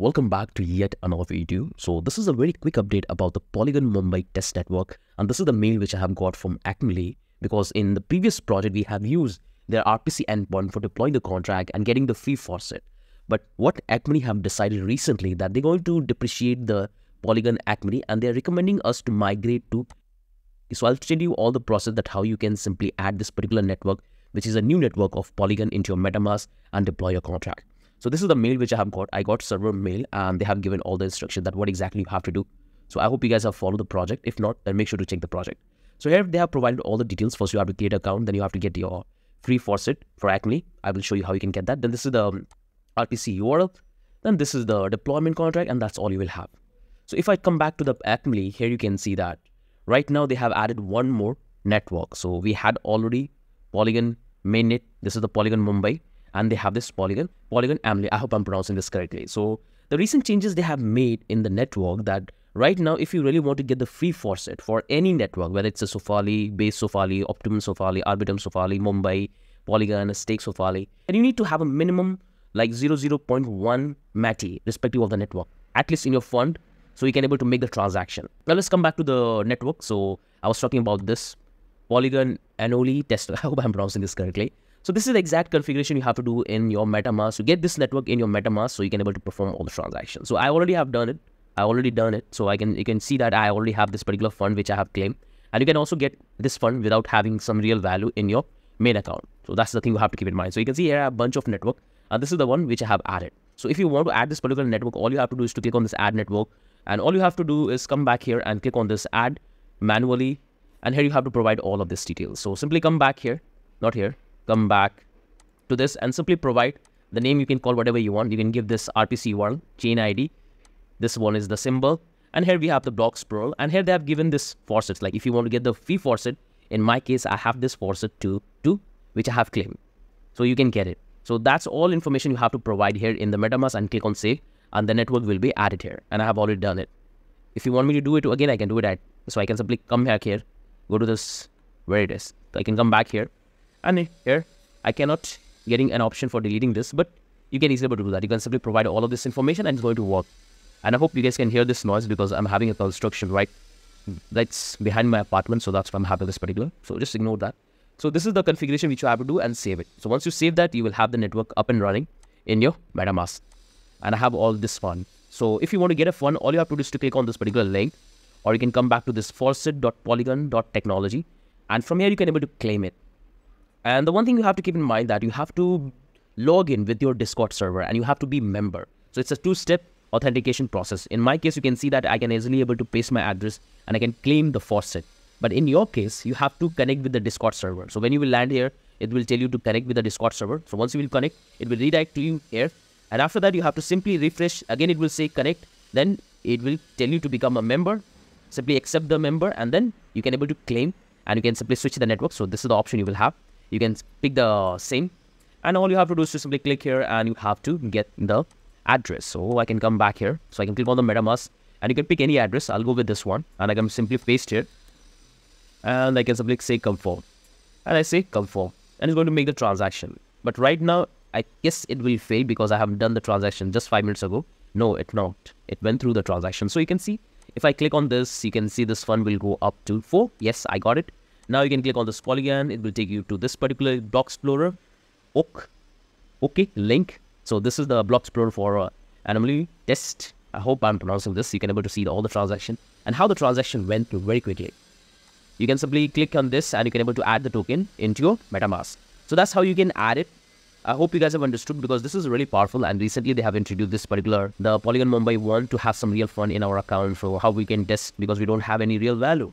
Welcome back to yet another video. So this is a very quick update about the Polygon Mumbai test network and this is the mail which I have got from Alchemy because in the previous project we have used their RPC endpoint for deploying the contract and getting the free faucet. But what Alchemy have decided recently that they're going to depreciate the Polygon Acmeli and they're recommending us to migrate to so I'll tell you all the process that how you can simply add this particular network which is a new network of Polygon into your MetaMask and deploy your contract. So this is the mail which I have got. I got server mail and they have given all the instructions that what exactly you have to do. So I hope you guys have followed the project. If not, then make sure to check the project. So here they have provided all the details. First, you have to create an account. Then you have to get your free faucet for Acmeli. I will show you how you can get that. Then this is the um, RPC URL. Then this is the deployment contract and that's all you will have. So if I come back to the Alchemy, here you can see that right now they have added one more network. So we had already Polygon mainnet. This is the Polygon Mumbai and they have this Polygon, Polygon Amli. I hope I'm pronouncing this correctly. So the recent changes they have made in the network that right now, if you really want to get the free faucet for any network, whether it's a Sepolia, Base Sepolia, Optimum Sepolia, Arbitrum Sepolia, Mumbai, Polygon, Stake Sepolia, and you need to have a minimum like 0.1 MATIC respective of the network, at least in your fund, so you can able to make the transaction. Now let's come back to the network. So I was talking about this Polygon Anoli test. I hope I'm pronouncing this correctly. So this is the exact configuration you have to do in your MetaMask to get this network in your MetaMask so you can able to perform all the transactions. So I already have done it. I already done it. So I can you can see that I already have this particular fund which I have claimed. And you can also get this fund without having some real value in your main account. So that's the thing you have to keep in mind. So you can see here I have a bunch of network. And this is the one which I have added. So if you want to add this particular network, all you have to do is to click on this add network. And all you have to do is come back here and click on this add manually. And here you have to provide all of this details. So simply come back here, not here, come back to this and simply provide the name you can call whatever you want. You can give this RPC one chain ID. This one is the symbol. And here we have the block explorer. And here they have given this faucets. Like if you want to get the fee faucet, in my case, I have this faucet two, which I have claimed. So you can get it. So that's all information you have to provide here in the MetaMask and click on save and the network will be added here. And I have already done it. If you want me to do it again, I can do it at, so I can simply come back here, go to this, where it is. I can come back here and here I cannot getting an option for deleting this, but you can easily do that. You can simply provide all of this information and it's going to work. And I hope you guys can hear this noise because I'm having a construction right that's behind my apartment. So that's why I'm having this particular. So just ignore that. So this is the configuration which you have to do and save it. So once you save that, you will have the network up and running in your MetaMask. And I have all this fun. So if you want to get a fund, all you have to do is to click on this particular link or you can come back to this faucet.polygon.technology and from here you can able to claim it. And the one thing you have to keep in mind that you have to log in with your Discord server and you have to be member. So it's a two-step authentication process. In my case, you can see that I can easily able to paste my address and I can claim the faucet. But in your case, you have to connect with the Discord server. So when you will land here, it will tell you to connect with the Discord server. So once you will connect, it will redirect to you here. And after that, you have to simply refresh. Again, it will say connect. Then it will tell you to become a member. Simply accept the member and then you can able to claim and you can simply switch the network. So this is the option you will have you can pick the same. And all you have to do is to simply click here and you have to get the address. So I can come back here. So I can click on the MetaMask and you can pick any address. I'll go with this one. And I can simply paste here. And I can simply say confirm. And I say confirm. And it's going to make the transaction. But right now I guess it will fail because I haven't done the transaction just five minutes ago. No it not. It went through the transaction. So you can see if I click on this you can see this fund will go up to 4 yes I got it now you can click on this polygon. It will take you to this particular block explorer. Ok. Okay, link. So this is the block explorer for uh, anomaly test. I hope I'm pronouncing this. You can able to see all the transaction and how the transaction went through very quickly. You can simply click on this and you can able to add the token into your MetaMask. So that's how you can add it. I hope you guys have understood because this is really powerful and recently they have introduced this particular, the Polygon Mumbai one to have some real fun in our account for how we can test because we don't have any real value.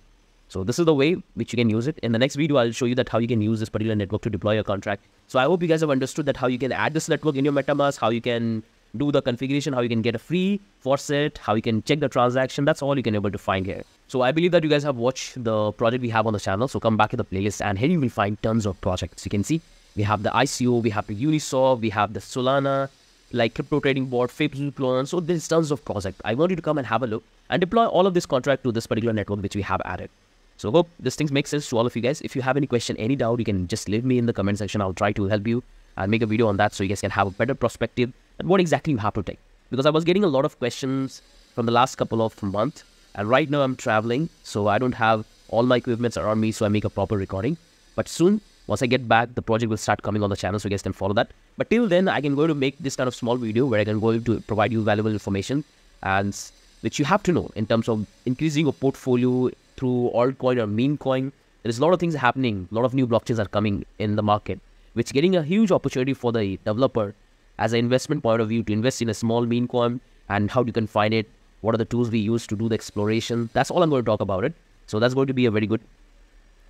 So this is the way which you can use it. In the next video, I'll show you that how you can use this particular network to deploy your contract. So I hope you guys have understood that how you can add this network in your MetaMask, how you can do the configuration, how you can get a free faucet, how you can check the transaction. That's all you can able to find here. So I believe that you guys have watched the project we have on the channel. So come back to the playlist and here you will find tons of projects. You can see we have the ICO, we have the Uniswap, we have the Solana, like crypto trading board, Facebook So there's tons of projects. I want you to come and have a look and deploy all of this contract to this particular network which we have added. So hope this things make sense to all of you guys. If you have any question, any doubt, you can just leave me in the comment section. I'll try to help you and make a video on that so you guys can have a better perspective and what exactly you have to take. because I was getting a lot of questions from the last couple of months. And right now I'm traveling, so I don't have all my equipments around me, so I make a proper recording. But soon, once I get back, the project will start coming on the channel, so you guys can follow that. But till then, I can go to make this kind of small video where I can go to provide you valuable information and which you have to know in terms of increasing your portfolio through altcoin or meme coin. There's a lot of things happening. A lot of new blockchains are coming in the market, which getting a huge opportunity for the developer as an investment point of view to invest in a small meme coin and how you can find it. What are the tools we use to do the exploration? That's all I'm going to talk about it. So that's going to be a very good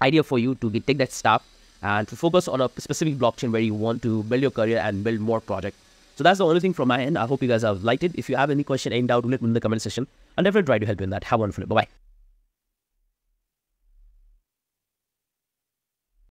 idea for you to take that step and to focus on a specific blockchain where you want to build your career and build more projects. So that's the only thing from my end. I hope you guys have liked it. If you have any question, any doubt, let me in the comment section. I'll definitely try to help you in that. Have a wonderful day. Bye-bye.